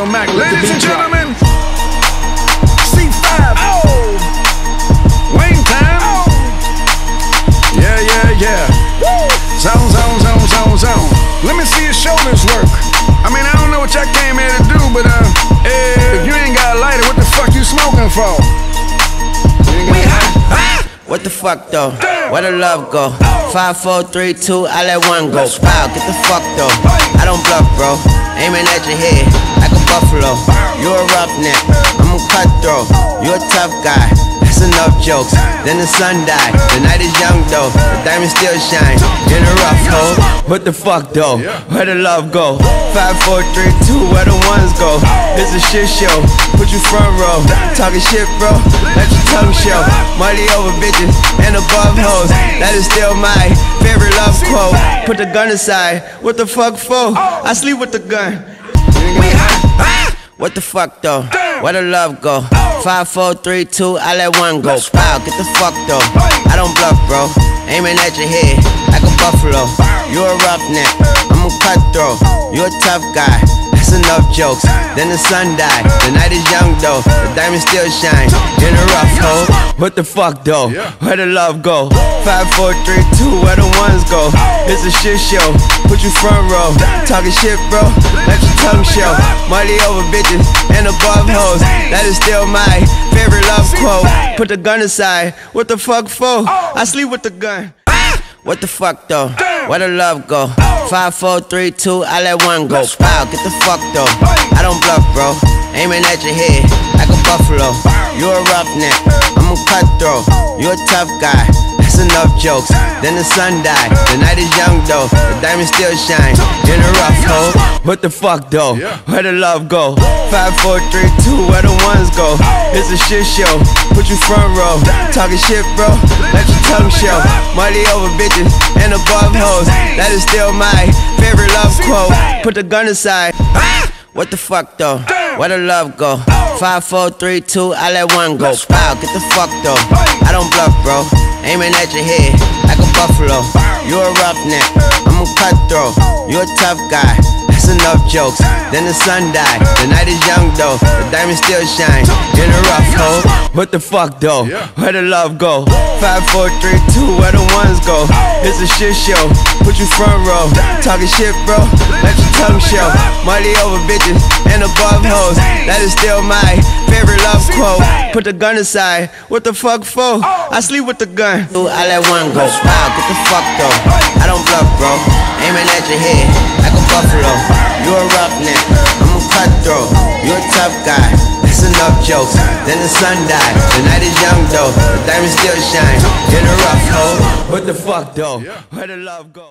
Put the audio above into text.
Yo, Mac, let Ladies and beat drop. gentlemen, C5. Oh, Wayne time. Oh, yeah, yeah, yeah. Zone, zone, zone, zone, zone. Let me see your shoulders work. I mean, I don't know what y'all came here to do, but uh, if you ain't got a lighter, what the fuck you smoking for? You ain't got? What the fuck though? Where the love go? Five, four, three, two, I let one go. Wow, get the fuck though. I don't bluff, bro. Aiming at your head like a buffalo. You a roughneck, I'm a cutthroat. You a tough guy. That's enough jokes. Then the sun died. The night is young though. The diamond still shine. In a rough hole. What the fuck though? Where the love go? Five, four, three, two, where the ones go? It's a shit show. Put you front row. Talking shit, bro. Let your tongue show. Money over bitches and above hoes. That is still my favorite love quote. Put the gun aside. What the fuck for? I sleep with the gun. What the fuck though? Where the love go? Five, four, three, two, I let one go. Wow, get the fuck though. I don't bluff, bro. Aiming at your head like a buffalo. You a roughneck, I'm a cutthroat. You a tough guy. Enough jokes. Then the sun died. The night is young though. The diamond still shine. In a rough hole. What the fuck though? Where the love go? Five, four, three, two, where the ones go? It's a shit show. Put you front row. Talking shit, bro. Let your tongue show. Money over bitches and above hoes. That is still my favorite love quote. Put the gun aside. What the fuck for? I sleep with the gun. What the fuck though? Where the love go? Five, four, three, two, I let one go. Wow, get the fuck though. I don't bluff, bro. Aiming at your head like a buffalo. You a roughneck, I'm a cutthroat. You a tough guy. Enough jokes. Then the sun died. The night is young though. The diamond still shine. In a rough hole. What the fuck though? Where the love go? Five, four, three, two, where the ones go? It's a shit show. Put you front row. Talking shit, bro. Let your tongue show. Money over bitches and above hoes. That is still my favorite love quote. Put the gun aside. What the fuck though? Where the love go? Five, four, three, two, I let one go. Wow, get the fuck though. I don't bluff, bro. Aiming at your head like a buffalo. You a roughneck, I'm a cutthroat. You a tough guy. That's enough jokes. Then the sun died. The night is young though. The diamond still shine. In a rough hole. What the fuck though? Where the love go? Five, four, three, two, where the ones go? It's a shit show. Put you front row. Talking shit, bro. Let your tongue show. Money over bitches and above hoes. That is still my favorite love quote. Put the gun aside. What the fuck for? I sleep with the gun. I let one go. Wow, get the fuck though. I don't bluff, bro. Aiming at your head like a buffalo. You roughneck, I'm a cutthroat. You a tough guy. That's enough jokes. Then the sun died. The night is young though. The diamonds still shine. In a rough hole. What the fuck though? Where the love go?